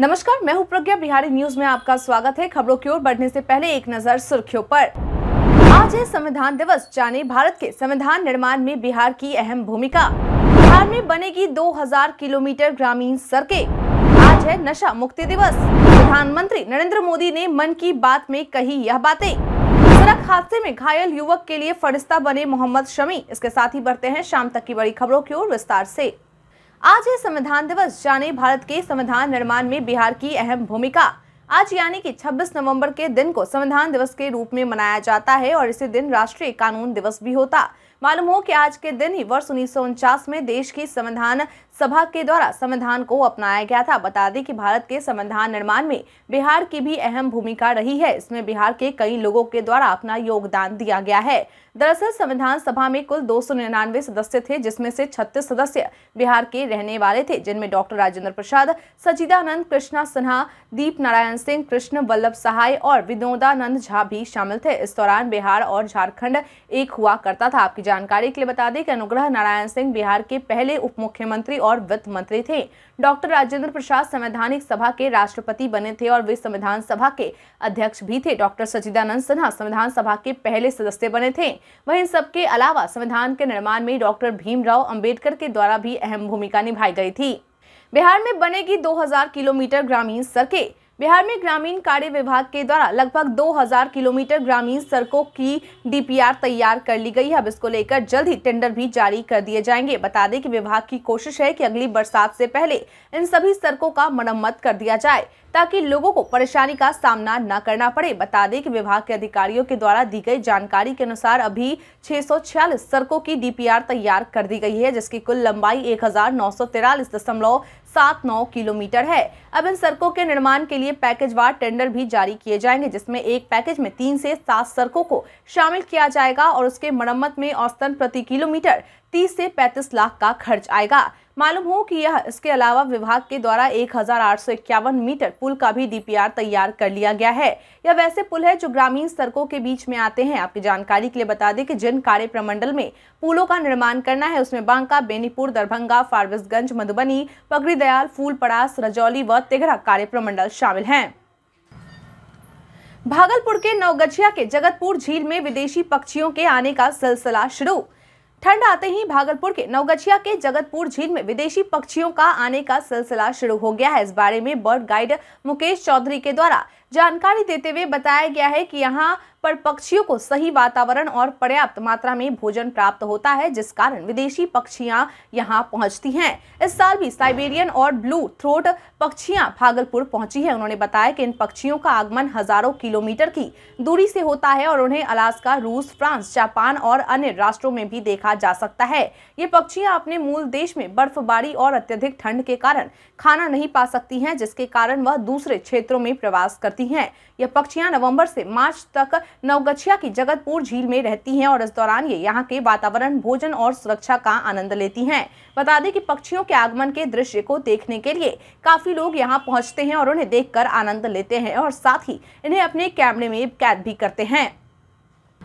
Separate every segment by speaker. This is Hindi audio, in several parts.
Speaker 1: नमस्कार, मैं हूँ प्रज्ञा। बिहारी न्यूज़ में आपका स्वागत है। खबरों की ओर बढ़ने से पहले एक नज़र सुर्खियों पर। आज है संविधान दिवस, जाने भारत के संविधान निर्माण में बिहार की अहम भूमिका। बिहार में बनेगी 2000 किलोमीटर ग्रामीण सड़कें। आज है नशा मुक्ति दिवस। प्रधानमंत्री नरेंद्र मोदी ने मन की बात में कही यह बातें। सड़क हादसे में घायल युवक के लिए फरिश्ता बने मोहम्मद शमी। इसके साथ ही बढ़ते हैं शाम तक की बड़ी खबरों की ओर विस्तार से। आज है संविधान दिवस, जाने भारत के संविधान निर्माण में बिहार की अहम भूमिका। आज यानी कि 26 नवंबर के दिन को संविधान दिवस के रूप में मनाया जाता है और इसी दिन राष्ट्रीय कानून दिवस भी होता। मालूम हो कि आज के दिन ही वर्ष उन्नीस सौ उनचास में देश की संविधान सभा के द्वारा संविधान को अपनाया गया था। बता दें कि भारत के संविधान निर्माण में बिहार की भी अहम भूमिका रही है। इसमें बिहार के कई लोगों के द्वारा अपना योगदान दिया गया है। दरअसल, संविधान सभा में कुल दो सदस्य थे, जिसमें से 36 सदस्य बिहार के रहने वाले थे, जिनमें डॉक्टर राजेंद्र प्रसाद सचिदानंद कृष्णा सिन्हा, दीप नारायण सिंह, कृष्ण वल्लभ सहाय और विनोदानंद झा भी शामिल थे। इस दौरान बिहार और झारखंड एक हुआ करता था। आपकी जानकारी के लिए बता दें कि अनुग्रह नारायण सिंह बिहार के पहले उप मुख्यमंत्री और वित्त मंत्री थे। डॉक्टर राजेंद्र प्रसाद संवैधानिक सभा के राष्ट्रपति बने थे और वे संविधान सभा के अध्यक्ष भी थे। डॉक्टर सचिदानंद सिन्हा संविधान सभा के पहले सदस्य बने थे। वहीं सबके अलावा संविधान के निर्माण में डॉक्टर भीमराव अंबेडकर के द्वारा भी अहम भूमिका निभाई गई थी। बिहार में बनेगी 2000 किलोमीटर ग्रामीण सड़कें। बिहार में ग्रामीण कार्य विभाग के द्वारा लगभग 2000 किलोमीटर ग्रामीण सड़कों की डीपीआर तैयार कर ली गई है। अब इसको लेकर जल्द ही टेंडर भी जारी कर दिए जाएँगे। बता दें कि विभाग की कोशिश है कि अगली बरसात से पहले इन सभी सड़कों का मरम्मत कर दिया जाए। ताकि लोगों को परेशानी का सामना न करना पड़े। बता दें कि विभाग के अधिकारियों के द्वारा दी गई जानकारी के अनुसार अभी छह सौ छियालीस सड़कों की डीपीआर तैयार कर दी गई है, जिसकी कुल लंबाई एक सात नौ किलोमीटर है। अब इन सड़कों के निर्माण के लिए पैकेज वार टेंडर भी जारी किए जाएँगे, जिसमें एक पैकेज में तीन से सात सड़कों को शामिल किया जाएगा और उसके मरम्मत में औसतन प्रति किलोमीटर 30 से 35 लाख का खर्च आएगा। मालूम हो कि यह इसके अलावा विभाग के द्वारा एक हज़ार आठ सौ इक्यावन मीटर पुल का भी डीपीआर तैयार कर लिया गया है। यह वैसे पुल है जो ग्रामीण सड़कों के बीच में आते हैं। आपकी जानकारी के लिए बता दें कि जिन कार्य प्रमंडल में पुलों का निर्माण करना है, उसमें बांका, बेनीपुर, दरभंगा, फारबिसगंज, मधुबनी पगड़ी दयाल फूल पड़ास रजौली व तेघड़ा कार्य प्रमंडल शामिल हैं। भागलपुर के नवगछिया के जगतपुर झील में विदेशी पक्षियों के आने का सिलसिला शुरू। ठंड आते ही भागलपुर के नवगछिया के जगतपुर झील में विदेशी पक्षियों का आने का सिलसिला शुरू हो गया है। इस बारे में बर्ड गाइड मुकेश चौधरी के द्वारा जानकारी देते हुए बताया गया है कि यहाँ पर पक्षियों को सही वातावरण और पर्याप्त मात्रा में भोजन प्राप्त होता है, जिस कारण विदेशी पक्षियाँ यहाँ पहुँचती हैं। इस साल भी साइबेरियन और ब्लू थ्रोट पक्षियाँ भागलपुर पहुँची है। उन्होंने बताया कि इन पक्षियों का आगमन हज़ारों किलोमीटर की दूरी से होता है और उन्हें अलास्का, रूस, फ्रांस, जापान और अन्य राष्ट्रों में भी देखा जा सकता है। ये पक्षियाँ अपने मूल देश में बर्फबारी और अत्यधिक ठंड के कारण खाना नहीं पा सकती हैं, जिसके कारण वह दूसरे क्षेत्रों में प्रवास करती हैं। यह पक्षियाँ नवंबर से मार्च तक नवगछिया की जगतपुर झील में रहती हैं और इस दौरान ये यहाँ के वातावरण, भोजन और सुरक्षा का आनंद लेती हैं। बता दें कि पक्षियों के आगमन के दृश्य को देखने के लिए काफ़ी लोग यहाँ पहुँचते हैं और उन्हें देखकर आनंद लेते हैं और साथ ही इन्हें अपने कैमरे में कैद भी करते हैं।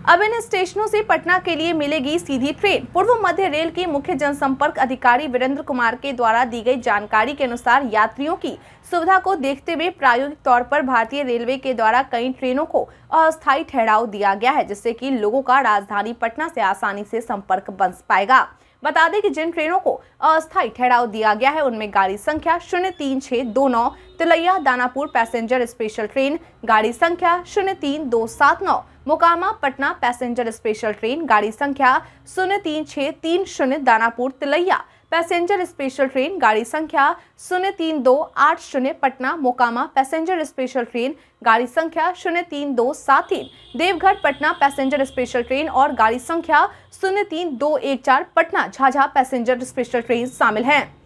Speaker 1: अब इन स्टेशनों से पटना के लिए मिलेगी सीधी ट्रेन। पूर्व मध्य रेल के मुख्य जनसंपर्क अधिकारी वीरेंद्र कुमार के द्वारा दी गई जानकारी के अनुसार यात्रियों की सुविधा को देखते हुए प्रायोगिक तौर पर भारतीय रेलवे के द्वारा कई ट्रेनों को अस्थायी ठहराव दिया गया है, जिससे कि लोगों का राजधानी पटना से आसानी से संपर्क बन पाएगा। बता दें कि जिन ट्रेनों को अस्थायी ठहराव दिया गया है, उनमें गाड़ी संख्या शून्य तीन छह दो नौ, Tilaiya Danapur passenger special train, गाड़ी संख्या शून्य तीन दो सात नौ Mokama, Patna passenger special train, गाड़ी संख्या शून्य तीन छह तीन शून्य Danapur, Tilaiya. Passenger special train, गाड़ी संख्या शून्य तीन दो आठ शून्य, Patna, Mokama, passenger special train, गाड़ी संख्या शून्य तीन दो सात तीन। Deoghar, Patna, passenger special train और गाड़ी संख्या शून्य तीन दो एक चार, Patna, Jhajha, passenger special train शामिल हैं।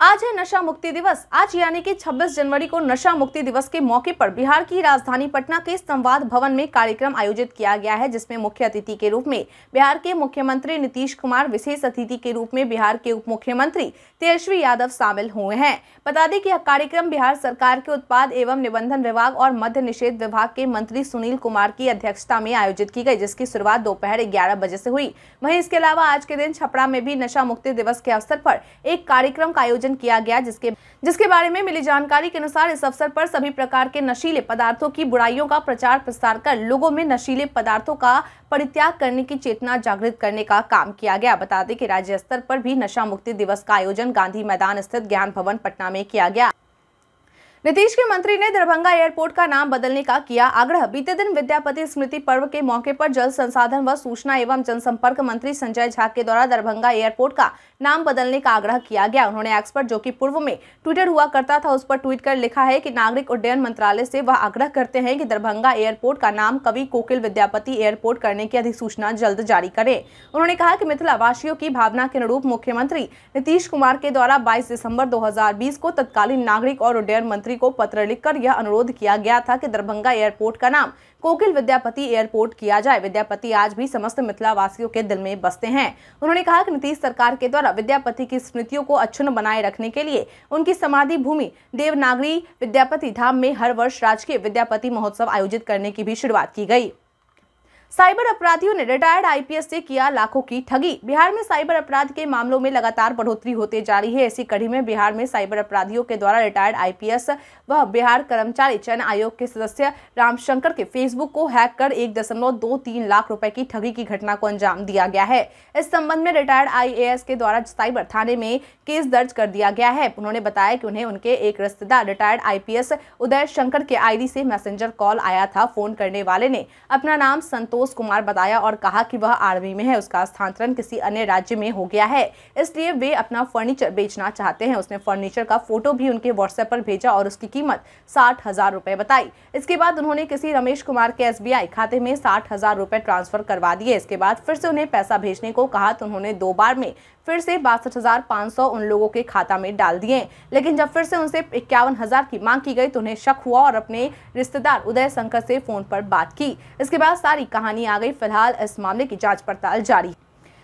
Speaker 1: आज है नशा मुक्ति दिवस। आज यानी कि 26 जनवरी को नशा मुक्ति दिवस के मौके पर बिहार की राजधानी पटना के संवाद भवन में कार्यक्रम आयोजित किया गया है, जिसमें मुख्य अतिथि के रूप में बिहार के मुख्यमंत्री नीतीश कुमार, विशेष अतिथि के रूप में बिहार के उप मुख्यमंत्री तेजस्वी यादव शामिल हुए हैं। बता दें कि यह कार्यक्रम बिहार सरकार के उत्पाद एवं निबंधन विभाग और मध्य निषेध विभाग के मंत्री सुनील कुमार की अध्यक्षता में आयोजित की गई, जिसकी शुरुआत दोपहर ग्यारह बजे से हुई। वहीं इसके अलावा आज के दिन छपरा में भी नशा मुक्ति दिवस के अवसर पर एक कार्यक्रम का आयोजन आयोजन किया गया, जिसके जिसके बारे में मिली जानकारी के अनुसार इस अवसर पर सभी प्रकार के नशीले पदार्थों की बुराइयों का प्रचार प्रसार कर लोगों में नशीले पदार्थों का परित्याग करने की चेतना जागृत करने का काम किया गया। बता दें कि राज्य स्तर पर भी नशा मुक्ति दिवस का आयोजन गांधी मैदान स्थित ज्ञान भवन, पटना में किया गया। नीतीश के मंत्री ने दरभंगा एयरपोर्ट का नाम बदलने का किया आग्रह। बीते दिन विद्यापति स्मृति पर्व के मौके पर जल संसाधन व सूचना एवं जनसंपर्क मंत्री संजय झा के द्वारा दरभंगा एयरपोर्ट का नाम बदलने का आग्रह किया गया। उन्होंने एक्सपर्ट जो कि पूर्व में ट्विटर हुआ करता था, उस पर ट्वीट कर लिखा है कि नागरिक उड्डयन मंत्रालय से वह आग्रह करते हैं कि दरभंगा एयरपोर्ट का नाम कवि कोकिल विद्यापति एयरपोर्ट करने की अधिसूचना जल्द जारी करे। उन्होंने कहा कि मिथिला वासियों की भावना के अनुरूप मुख्यमंत्री नीतीश कुमार के द्वारा बाईस दिसंबर दो को तत्कालीन नागरिक और उड्डयन मंत्री को पत्र लिखकर यह अनुरोध किया गया था कि दरभंगा एयरपोर्ट का नाम कोकिल विद्यापति एयरपोर्ट किया जाए। विद्यापति आज भी समस्त मिथिला वासियों के दिल में बसते हैं। उन्होंने कहा कि नीतीश सरकार के द्वारा विद्यापति की स्मृतियों को अक्षुण बनाए रखने के लिए उनकी समाधि भूमि देवनागरी विद्यापति धाम में हर वर्ष राजकीय विद्यापति महोत्सव आयोजित करने की भी शुरुआत की गई। साइबर अपराधियों ने रिटायर्ड आईपीएस से किया लाखों की ठगी। बिहार में साइबर अपराध के मामलों में लगातार बढ़ोतरी होते जा रही है। इसी कड़ी में बिहार में साइबर अपराधियों के द्वारा रिटायर्ड आईपीएस व बिहार कर्मचारी चयन आयोग के सदस्य रामशंकर के फेसबुक को हैक कर एक दशमलव दो तीन लाख रुपए की ठगी की घटना को अंजाम दिया गया है। इस संबंध में रिटायर्ड आईएएस के द्वारा साइबर थाने में केस दर्ज कर दिया गया है। उन्होंने बताया कि उन्हें उनके एक रिश्तेदार रिटायर्ड आईपीएस उदय शंकर के आईडी से मैसेंजर कॉल आया था। फ़ोन करने वाले ने अपना नाम संतोष संतोष कुमार बताया और कहा कि वह आर्मी में है, उसका स्थानांतरण किसी अन्य राज्य में हो गया है। इसलिए वे अपना फर्नीचर बेचना चाहते हैं। उसने फर्नीचर का फ़ोटो भी उनके व्हाट्सएप पर भेजा और उसकी कीमत साठ हज़ार रूपए बताई। इसके बाद उन्होंने किसी रमेश कुमार के एसबीआई खाते में साठ हज़ार ट्रांसफ़र करवा दिए। इसके बाद फिर से उन्हें पैसा भेजने को कहा तो उन्होंने दो बार में फिर से बासठ हज़ार पाँच सौ उन लोगों के खाता में डाल दिए। लेकिन जब फिर से उनसे इक्यावन हज़ार की मांग की गई तो उन्हें शक हुआ और अपने रिश्तेदार उदय शंकर से फ़ोन पर बात की। इसके बाद सारी कहानी आ गई। फ़िलहाल इस मामले की जाँच पड़ताल जारी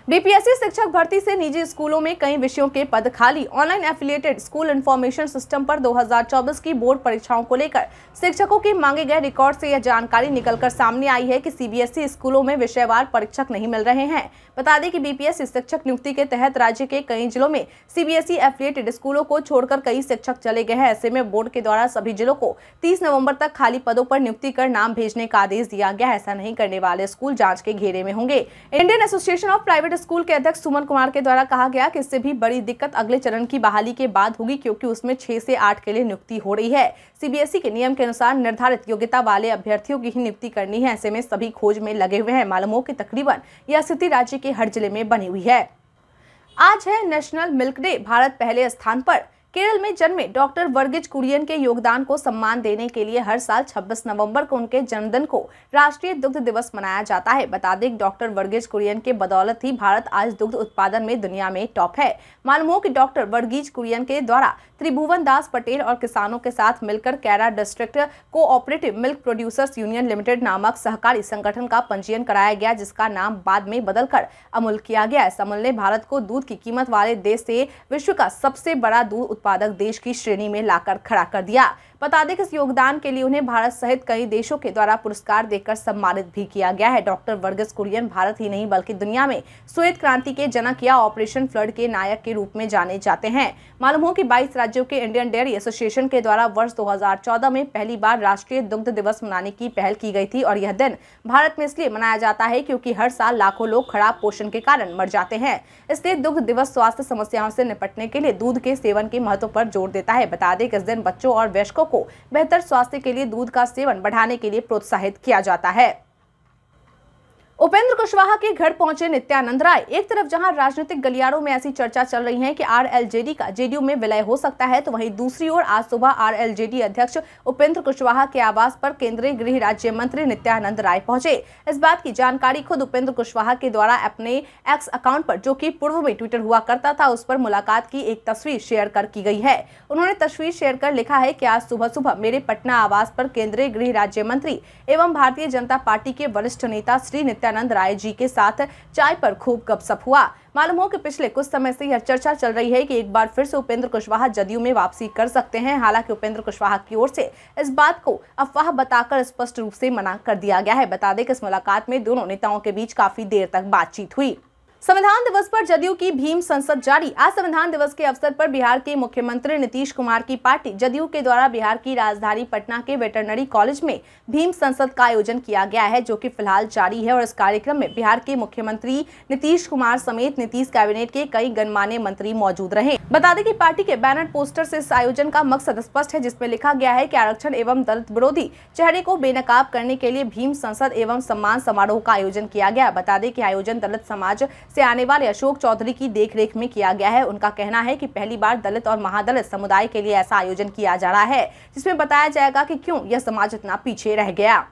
Speaker 1: बीपीएससी शिक्षक भर्ती से निजी स्कूलों में कई विषयों के पद खाली। Online affiliated school information system पर 2024 की बोर्ड परीक्षाओं को लेकर शिक्षकों के मांगे गए रिकॉर्ड से यह जानकारी निकलकर सामने आई है कि सीबीएसई स्कूलों में विषयवार परीक्षक नहीं मिल रहे हैं। बता दें कि बीपीएससी शिक्षक नियुक्ति के तहत राज्य के कई जिलों में सीबीएसई एफिलिएटेड स्कूलों को छोड़कर कई शिक्षक चले गए हैं। ऐसे में बोर्ड के द्वारा सभी जिलों को तीस नवंबर तक खाली पदों पर नियुक्ति कर नाम भेजने का आदेश दिया गया ऐसा नहीं करने वाले स्कूल जाँच के घेरे में होंगे। Indian association of private school के अध्यक्ष सुमन कुमार के द्वारा कहा गया कि इससे भी बड़ी दिक्कत अगले चरण की बहाली के बाद होगी, क्योंकि उसमें छह से आठ के लिए नियुक्ति हो रही है। सीबीएसई के नियम के अनुसार निर्धारित योग्यता वाले अभ्यर्थियों की ही नियुक्ति करनी है। ऐसे में सभी खोज में लगे हुए हैं। मालूम हो की तकरीबन यह स्थिति राज्य के हर ज़िले में बनी हुई है। आज है नेशनल मिल्क डे। भारत पहले स्थान पर केरल में जन्मे डॉक्टर वर्गीज कुरियन के योगदान को सम्मान देने के लिए हर साल 26 नवंबर को उनके जन्मदिन को राष्ट्रीय दुग्ध दिवस मनाया जाता है। बता दें डॉक्टर वर्गीज कुरियन के बदौलत ही भारत आज दुग्ध उत्पादन में दुनिया में टॉप है। मालूम हो कि डॉक्टर वर्गीज कुरियन के द्वारा त्रिभुवन दास पटेल और किसानों के साथ मिलकर Kaira district cooperative milk producers union limited नामक सहकारी संगठन का पंजीयन कराया गया, जिसका नाम बाद में बदलकर अमूल किया गया इस अमूल ने भारत को दूध की कीमत वाले देश से विश्व का सबसे बड़ा दूध उत्पादक देश की श्रेणी में लाकर खड़ा कर दिया। बता दें कि इस योगदान के लिए उन्हें भारत सहित कई देशों के द्वारा पुरस्कार देकर सम्मानित भी किया गया है। डॉक्टर वर्गस कुरियन भारत ही नहीं, बल्कि दुनिया में श्वेत क्रांति के जनक या ऑपरेशन फ्लड के नायक के रूप में जाने जाते हैं। मालूम हो कि 22 राज्यों के इंडियन डेयरी एसोसिएशन के द्वारा वर्ष 2014 में पहली बार राष्ट्रीय दुग्ध दिवस मनाने की पहल की गई थी और यह दिन भारत में इसलिए मनाया जाता है क्योंकि हर साल लाखों लोग खराब पोषण के कारण मर जाते हैं। इसलिए दुग्ध दिवस स्वास्थ्य समस्याओं से निपटने के लिए दूध के सेवन के महत्व पर ज़ोर देता है। बता दें कि इस दिन बच्चों और वयस्कों को बेहतर स्वास्थ्य के लिए दूध का सेवन बढ़ाने के लिए प्रोत्साहित किया जाता है। उपेंद्र कुशवाहा के घर पहुँचे नित्यानंद राय। एक तरफ़ जहाँ राजनीतिक गलियारों में ऐसी चर्चा चल रही है कि आरएलजेडी का जेडीयू में विलय हो सकता है तो वहीं दूसरी ओर आज सुबह आरएलजेडी अध्यक्ष उपेंद्र कुशवाहा के आवास पर केंद्रीय गृह राज्य मंत्री नित्यानंद राय पहुँचे। इस बात की जानकारी खुद उपेंद्र कुशवाहा के द्वारा अपने एक्स अकाउंट पर, जो की पूर्व में ट्विटर हुआ करता था, उस पर मुलाकात की एक तस्वीर शेयर कर की गई है। उन्होंने तस्वीर शेयर कर लिखा है की आज सुबह सुबह मेरे पटना आवास पर केंद्रीय गृह राज्य मंत्री एवं भारतीय जनता पार्टी के वरिष्ठ नेता श्री नित्यानंद राय जी के साथ चाय पर खूब गपसप हुआ। मालूम हो कि पिछले कुछ समय से यह चर्चा चल रही है कि एक बार फिर से उपेंद्र कुशवाहा जदयू में वापसी कर सकते हैं। हालाँकि उपेंद्र कुशवाहा की ओर से इस बात को अफवाह बताकर स्पष्ट रूप से मना कर दिया गया है। बता दें कि इस मुलाकात में दोनों नेताओं के बीच काफ़ी देर तक बातचीत हुई। संविधान दिवस पर जदयू की भीम संसद जारी। आज संविधान दिवस के अवसर पर बिहार के मुख्यमंत्री नीतीश कुमार की पार्टी जदयू के द्वारा बिहार की राजधानी पटना के वेटरनरी कॉलेज में भीम संसद का आयोजन किया गया है, जो कि फ़िलहाल जारी है और इस कार्यक्रम में बिहार के मुख्यमंत्री नीतीश कुमार समेत नीतीश कैबिनेट के कई गणमान्य मंत्री मौजूद रहे। बता दें कि पार्टी के बैनर पोस्टर से इस आयोजन का मकसद स्पष्ट है, जिसमें लिखा गया है कि आरक्षण एवं दलित विरोधी चेहरे को बेनकाब करने के लिए भीम संसद एवं सम्मान समारोह का आयोजन किया गया। बता दें कि आयोजन दलित समाज से आने वाले अशोक चौधरी की देखरेख में किया गया है। उनका कहना है कि पहली बार दलित और महादलित समुदाय के लिए ऐसा आयोजन किया जा रहा है, जिसमें बताया जाएगा कि क्यों यह समाज इतना पीछे रह गया।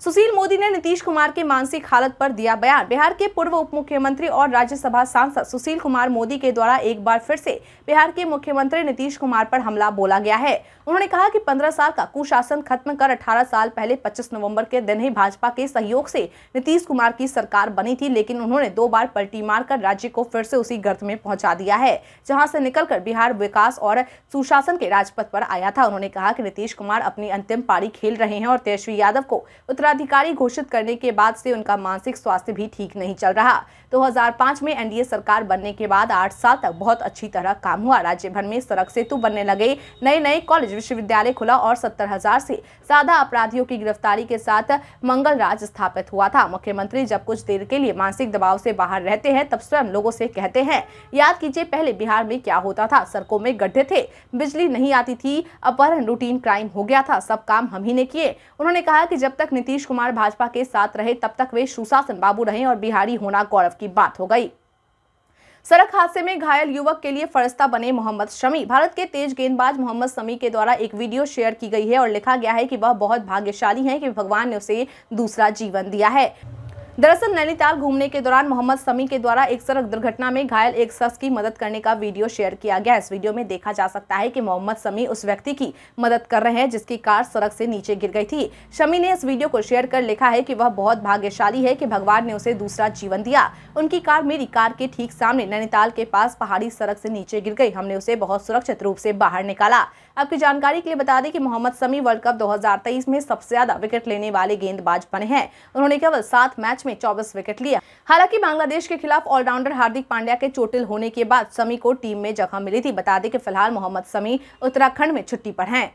Speaker 1: सुशील मोदी ने नीतीश कुमार के मानसिक हालत पर दिया बयान। बिहार के पूर्व उप मुख्यमंत्री और राज्यसभा सांसद सुशील कुमार मोदी के द्वारा एक बार फिर से बिहार के मुख्यमंत्री नीतीश कुमार पर हमला बोला गया है। उन्होंने कहा कि 15 साल का कुशासन खत्म कर 18 साल पहले 25 नवंबर के दिन ही भाजपा के सहयोग से नीतीश कुमार की सरकार बनी थी, लेकिन उन्होंने दो बार पलटी मारकर राज्य को फिर से उसी गर्त में पहुँचा दिया है, जहाँ से निकलकर बिहार विकास और सुशासन के राजपथ पर आया था। उन्होंने कहा कि नीतीश कुमार अपनी अंतिम पारी खेल रहे हैं और तेजस्वी यादव को उत्तराधिकारी घोषित करने के बाद से उनका मानसिक स्वास्थ्य भी ठीक नहीं चल रहा। 2005 में एनडीए सरकार बनने के बाद आठ साल तक बहुत अच्छी तरह काम हुआ। राज्य भर में सड़क सेतु बनने लगे। नए नए कॉलेज, विश्वविद्यालय खुला और सत्तर हज़ार से ज़्यादा अपराधियों की गिरफ्तारी के साथ मंगल राज स्थापित हुआ था। मुख्यमंत्री जब कुछ देर के लिए मानसिक दबाव से बाहर रहते हैं, तब स्वयं लोगों से कहते हैं, याद कीजिए, पहले बिहार में क्या होता था? सड़कों में गड्ढे थे, बिजली नहीं आती थी अपहरण रूटीन क्राइम हो गया था, सब काम हम ही ने किए। उन्होंने कहा कि जब तक नीतीश कुमार भाजपा के साथ रहे, तब तक वे सुशासन बाबू रहे और बिहारी होना गौरव की बात हो गई। सड़क हादसे में घायल युवक के लिए फरिश्ता बने मोहम्मद शमी। भारत के तेज गेंदबाज मोहम्मद शमी के द्वारा एक वीडियो शेयर की गई है और लिखा गया है कि वह बहुत भाग्यशाली हैं कि भगवान ने उसे दूसरा जीवन दिया है। दरअसल नैनीताल घूमने के दौरान मोहम्मद समी के द्वारा एक सड़क दुर्घटना में घायल एक शख्स की मदद करने का वीडियो शेयर किया गया। इस वीडियो में देखा जा सकता है कि मोहम्मद समी उस व्यक्ति की मदद कर रहे हैं जिसकी कार सड़क से नीचे गिर गई थी। शमी ने इस वीडियो को शेयर कर लिखा है कि वह बहुत भाग्यशाली है कि भगवान ने उसे दूसरा जीवन दिया। उनकी कार मेरी कार के ठीक सामने नैनीताल के पास पहाड़ी सड़क से नीचे गिर गई। हमने उसे बहुत सुरक्षित रूप से बाहर निकाला। आपकी जानकारी के लिए बता दें कि मोहम्मद समी वर्ल्ड कप 2023 में सबसे ज़्यादा विकेट लेने वाले गेंदबाज बने हैं। उन्होंने केवल सात मैच में चौबीस विकेट लिया। हालाँकि बांग्लादेश के खिलाफ ऑलराउंडर हार्दिक पांड्या के चोटिल होने के बाद समी को टीम में जगह मिली थी। बता दें कि फ़िलहाल मोहम्मद समी उत्तराखंड में छुट्टी पर हैं।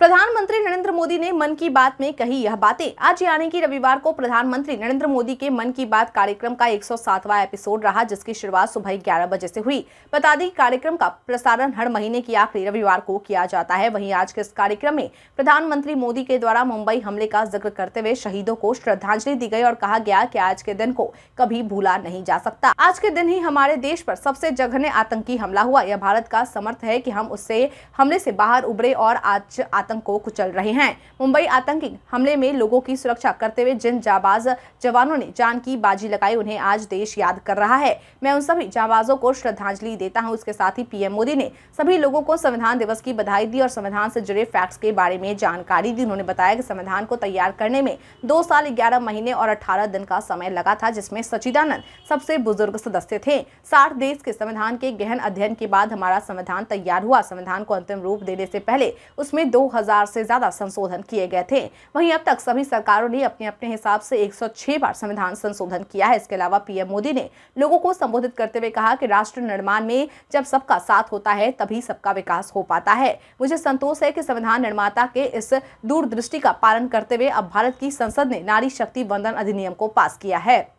Speaker 1: प्रधानमंत्री नरेंद्र मोदी ने मन की बात में कही यह बातें। आज यानी कि रविवार को प्रधानमंत्री नरेंद्र मोदी के मन की बात कार्यक्रम का 107वां एपिसोड रहा, जिसकी शुरुआत सुबह 11 बजे से हुई। बता दें, कार्यक्रम का प्रसारण हर महीने की आखिरी रविवार को किया जाता है। वहीं आज के इस कार्यक्रम में प्रधानमंत्री मोदी के द्वारा मुंबई हमले का ज़िक्र करते हुए शहीदों को श्रद्धांजलि दी गई और कहा गया की आज के दिन को कभी भूला नहीं जा सकता। आज के दिन ही हमारे देश पर सबसे जघन्य आतंकी हमला हुआ। यह भारत का समर्थ है की हम उससे हमले से बाहर उभरे और आज आतंक को कुचल रहे हैं। मुंबई आतंकी हमले में लोगों की सुरक्षा करते हुए जिन जाबाज जवानों ने जान की बाजी लगाई, उन्हें आज देश याद कर रहा है। मैं उन सभी जाबाजों को श्रद्धांजलि देता हूँ। उसके साथ ही पीएम मोदी ने सभी लोगों को संविधान दिवस की बधाई दी और संविधान से जुड़े फैक्ट्स के बारे में जानकारी दी। उन्होंने बताया कि संविधान को तैयार करने में दो साल, ग्यारह महीने और अठारह दिन का समय लगा था, जिसमें सचिदानंद सबसे बुज़ुर्ग सदस्य थे। साठ देश के संविधान के गहन अध्ययन के बाद हमारा संविधान तैयार हुआ। संविधान को अंतिम रूप देने से पहले उसमें दो हज़ार से ज़्यादा संशोधन किए गए थे। वहीं अब तक सभी सरकारों ने अपने अपने हिसाब से 106 बार संविधान संशोधन किया है। इसके अलावा पीएम मोदी ने लोगों को संबोधित करते हुए कहा कि राष्ट्र निर्माण में जब सबका साथ होता है, तभी सबका विकास हो पाता है। मुझे संतोष है कि संविधान निर्माता के इस दूरदृष्टि का पालन करते हुए अब भारत की संसद ने नारी शक्ति बंधन अधिनियम को पास किया है।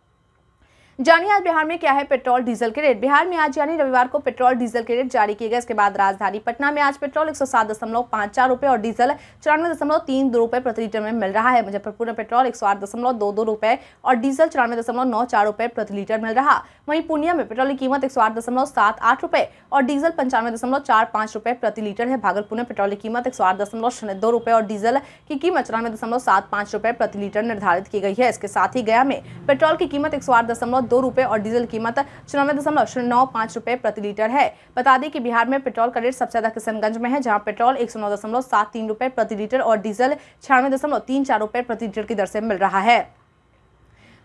Speaker 1: जानिए, आज बिहार में क्या है पेट्रोल डीजल के रेट? बिहार में आज यानी रविवार को पेट्रोल डीजल के रेट जारी किए गए, इसके बाद राजधानी पटना में आज पेट्रोल एक सौ सात दशमलव चार और डीजल चौरानवे दशमलव तीन दो रुपए प्रति लीटर में मिल रहा है। मुजफ्फरपुर में पेट्रोल एक सौ आठ दो दो और डीजल चौरानवे दशमलव नौ चार रुपए प्रति लीटर मिल रहा। वहीं पूर्णिया में पेट्रोल की कीमत एक सौ आठ दशमलव सात आठ और डीजल पंचानवे दशमलव चार पाँच रुपए प्रति लीटर है। भागलपुर में पेट्रोल की कीमत एक सौ आठ दशमलव दो और डीजल की कीमत चौरानवे दशमलव सात पाँच रुपए प्रति लीटर निर्धारित की गई है। इसके साथ ही गया में पेट्रोल की कीमत एक सौ आठ दशमलव दो रुपए और डीजल कीमत चौरानवे दशमलव शून्य नौ पाँच रुपए प्रति लीटर है। बता दें कि बिहार में पेट्रोल का रेट सबसे ज़्यादा किशनगंज में है, जहाँ पेट्रोल एक सौ नौ दशमलव सात तीन रुपए प्रति लीटर और डीजल छियानवे दशमलव तीन चार रुपए प्रति लीटर की दर से मिल रहा है।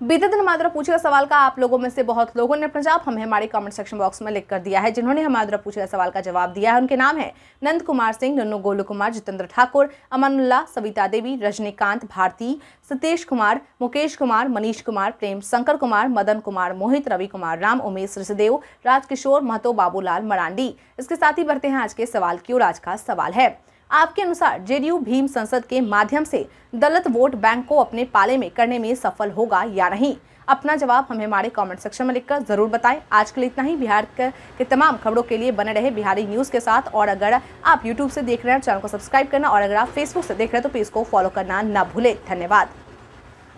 Speaker 1: बीते दिन हमारे द्वारा पूछे सवाल का आप लोगों में से बहुत लोगों ने अपना जवाब हमें हमारे कमेंट सेक्शन बॉक्स में लिख कर दिया है, जिन्होंने हमारे द्वारा पूछे सवाल का जवाब दिया है। उनके नाम है नंद कुमार सिंह, नन्नू गोलू कुमार, जितेंद्र ठाकुर, अमनुल्ला, सविता देवी, रजनीकांत भारती, सतीश कुमार, मुकेश कुमार, मनीष कुमार प्रेम शंकर कुमार, मदन कुमार, मोहित रवि कुमार, राम उमेश ऋषदेव राजकिशोर महतो बाबूलाल मरांडी। इसके साथ ही बढ़ते हैं आज के सवाल की ओर। आज का सवाल है आपके अनुसार जेडीयू भीम संसद के माध्यम से दलित वोट बैंक को अपने पाले में करने में सफल होगा या नहीं? अपना जवाब हमें हमारे कमेंट सेक्शन में लिखकर ज़रूर बताएँ। आज के लिए इतना ही। बिहार के तमाम खबरों के लिए बने रहे बिहारी न्यूज़ के साथ। और अगर आप यूट्यूब से देख रहे हैं, चैनल को सब्सक्राइब करना। और अगर आप फेसबुक से देख रहे हैं तो पेज को फॉलो करना न भूले। धन्यवाद।